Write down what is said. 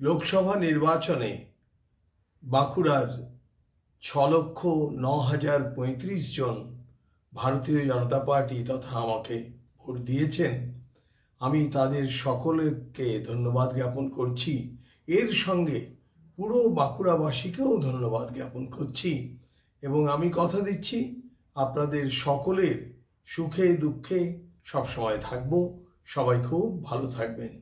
লোকসভা নির্বাচনে বাঁকুড়ার ছ লক্ষ ন হাজার পঁয়ত্রিশ জন ভারতীয় জনতা পার্টি তথা আমাকে ভোট দিয়েছেন। আমি তাদের সকলকে ধন্যবাদ জ্ঞাপন করছি। এর সঙ্গে পুরো বাঁকুড়াবাসীকেও ধন্যবাদ জ্ঞাপন করছি এবং আমি কথা দিচ্ছি আপনাদের সকলের সুখে দুঃখে সবসময় থাকব। সবাই খুব ভালো থাকবেন।